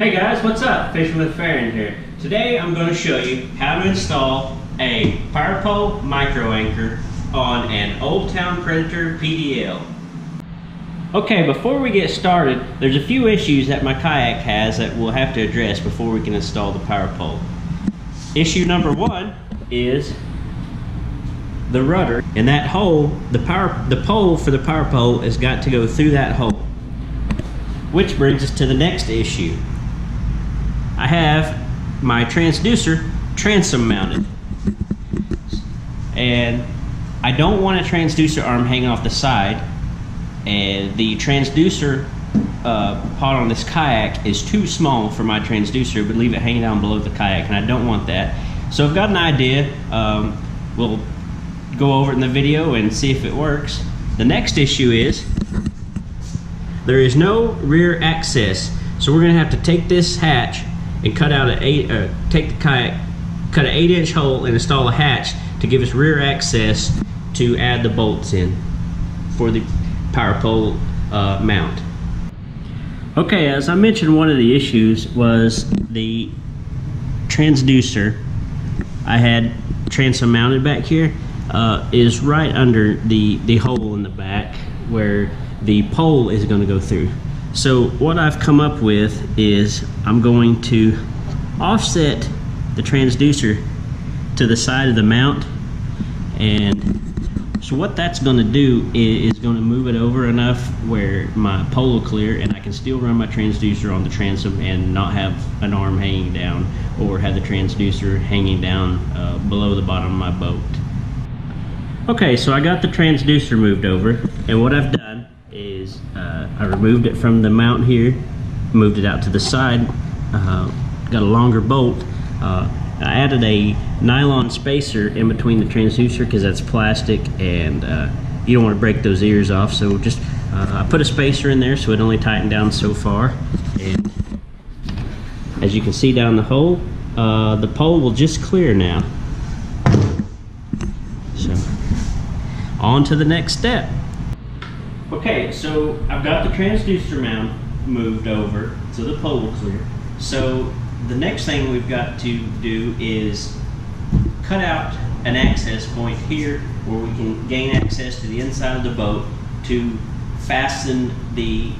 Hey guys, what's up? Fishing with Faron here. Today I'm going to show you how to install a power pole micro anchor on an Old Town Predator PDL. Okay, before we get started, there's a few issues that my kayak has that we'll have to address before we can install the power pole. Issue number one is the rudder. In that hole, the power the pole for the power pole has got to go through that hole. Which brings us to the next issue. I have my transducer transom mounted. And I don't want a transducer arm hanging off the side. And the transducer uh, on this kayak is too small for my transducer, but leave it hanging down below the kayak, and I don't want that. So I've got an idea. Um, we'll go over it in the video and see if it works. The next issue is there is no rear access. So we're gonna have to take this hatch and cut out an eight, uh, take the kayak, cut an eight inch hole and install a hatch to give us rear access to add the bolts in for the power pole uh, mount. Okay, as I mentioned, one of the issues was the transducer I had transom mounted back here uh, is right under the, the hole in the back where the pole is going to go through. So what I've come up with is I'm going to offset the transducer to the side of the mount and so what that's going to do is, going to move it over enough where my pole will clear and I can still run my transducer on the transom and not have an arm hanging down or have the transducer hanging down uh, below the bottom of my boat. Okay, so I got the transducer moved over, and what I've done is uh, I removed it from the mount here, moved it out to the side, uh, got a longer bolt. Uh, I added a nylon spacer in between the transducer because that's plastic and uh, you don't want to break those ears off. So just uh, I put a spacer in there so it only tightened down so far. And as you can see down the hole, uh, the pole will just clear now. So on to the next step. Okay, so I've got the transducer mount moved over to the pole clear. So the next thing we've got to do is cut out an access point here where we can gain access to the inside of the boat to fasten the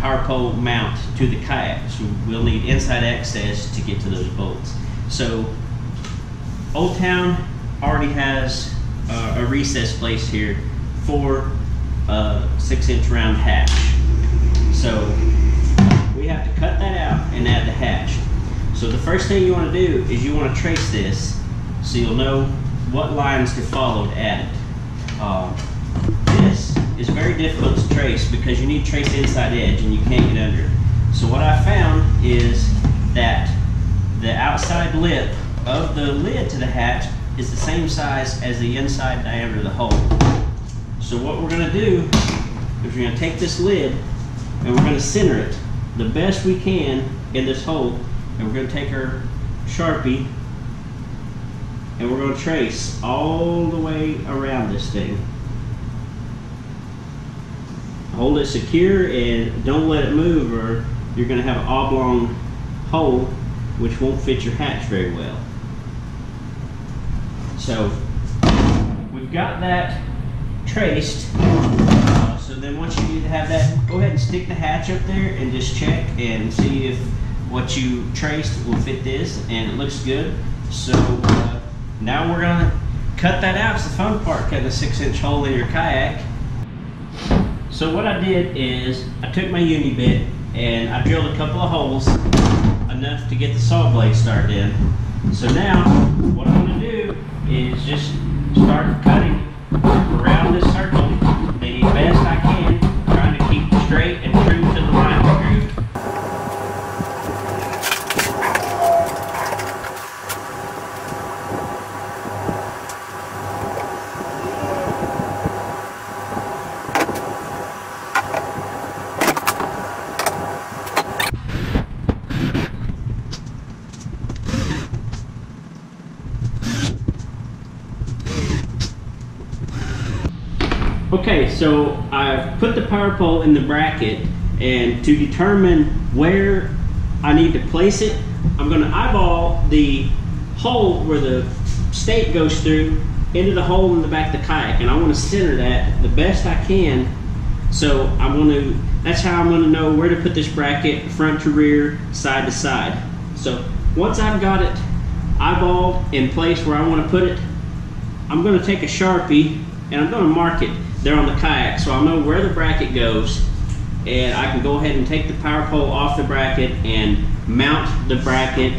power pole mount to the kayak. So we'll need inside access to get to those bolts. So Old Town already has uh, a recess place here for a six inch round hatch. So we have to cut that out and add the hatch. So the first thing you want to do is you want to trace this so you'll know what lines to follow to add it. Uh, this is very difficult to trace because you need to trace the inside edge and you can't get under it. So what I found is that the outside lip of the lid to the hatch is the same size as the inside diameter of the hole. So what we're gonna do is we're gonna take this lid and we're gonna center it the best we can in this hole and we're gonna take our Sharpie and we're gonna trace all the way around this thing. Hold it secure and don't let it move or you're gonna have an oblong hole which won't fit your hatch very well. So we've got that traced. So then once you have that, go ahead and stick the hatch up there and just check and see if what you traced will fit this and it looks good. So uh, now we're gonna cut that out. It's the fun part, cutting a six inch hole in your kayak. So what I did is I took my uni bit and I drilled a couple of holes enough to get the saw blade started in. So now what I'm gonna do is just start cutting Okay, so I've put the power pole in the bracket and to determine where I need to place it. I'm going to eyeball the hole where the stake goes through into the hole in the back of the kayak, and I want to center that the best I can. So I want to. That's how I'm going to know where to put this bracket, front to rear, side to side. So once I've got it eyeballed in place where I want to put it, I'm going to take a Sharpie and I'm going to mark it there on the kayak so I'll know where the bracket goes and I can go ahead and take the power pole off the bracket and mount the bracket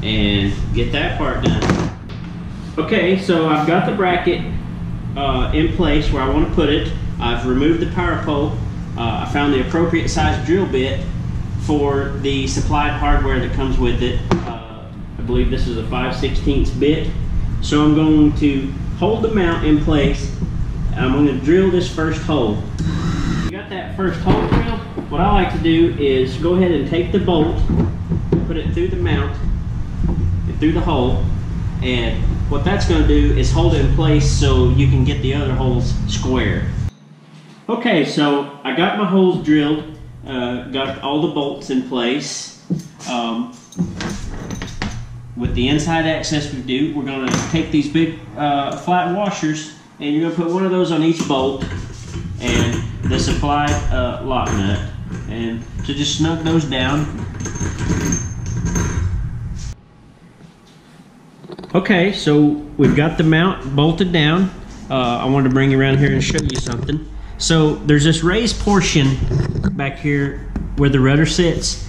and get that part done. Okay, so I've got the bracket uh, in place where I want to put it. I've removed the power pole. Uh, I found the appropriate size drill bit for the supplied hardware that comes with it. Uh, I believe this is a 5 16 bit. So I'm going to hold the mount in place. I'm going to drill this first hole. You got that first hole drilled? What I like to do is go ahead and take the bolt, put it through the mount, and through the hole, and what that's going to do is hold it in place so you can get the other holes square. Okay, so I got my holes drilled, uh, got all the bolts in place. Um, with the inside access we do, we're going to take these big uh, flat washers and you're going to put one of those on each bolt and the supplied uh, lock nut. And to just snug those down. Okay, so we've got the mount bolted down. Uh, I wanted to bring you around here and show you something. So there's this raised portion back here where the rudder sits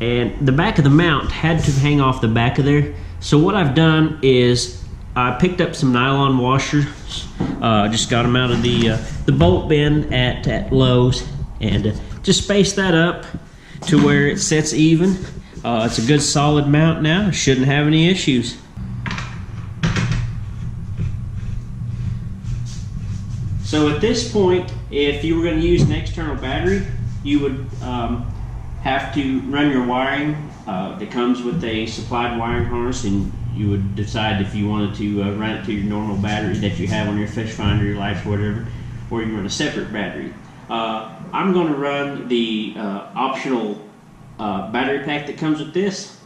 and the back of the mount had to hang off the back of there. So what I've done is I picked up some nylon washers, uh, just got them out of the uh, the bolt bin at, at Lowe's, and uh, just spaced that up to where it sets even. Uh, it's a good solid mount now, shouldn't have any issues. So at this point, if you were going to use an external battery, you would um, have to run your wiring. Uh, it comes with a supplied wiring harness, and you would decide if you wanted to uh, run it to your normal battery that you have on your fish finder, your lights, whatever, or you run a separate battery. Uh, I'm going to run the uh, optional uh, battery pack that comes with this.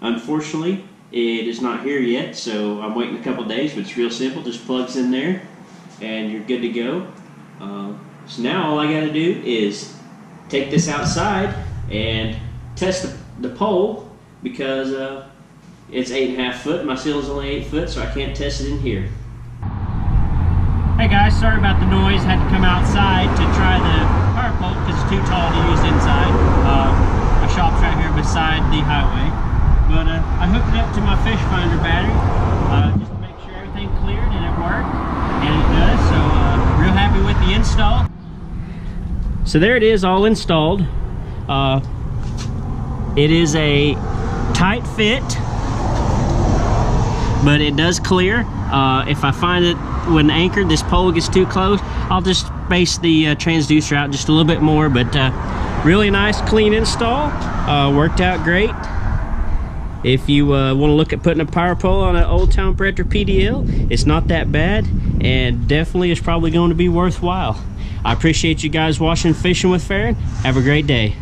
Unfortunately, it is not here yet, so I'm waiting a couple days, but it's real simple. Just plugs in there, and you're good to go. Uh, so now all I got to do is take this outside and test the, the pole because uh, it's eight and a half foot. My seal is only eight foot, so I can't test it in here. Hey guys, sorry about the noise. Had to come outside to try the power pole because it's too tall to use inside. Uh, my shop's right here beside the highway. But uh, I hooked it up to my fish finder battery uh, just to make sure everything cleared and it worked. And it does, so uh, real happy with the install. So there it is all installed. Uh, it is a tight fit, but it does clear. Uh, if I find it when anchored, this pole gets too close, I'll just space the uh, transducer out just a little bit more, but uh, really nice, clean install. Uh, worked out great. If you uh, want to look at putting a power pole on an Old Town Predator PDL, it's not that bad, and definitely is probably going to be worthwhile. I appreciate you guys watching Fishing with Faron. Have a great day.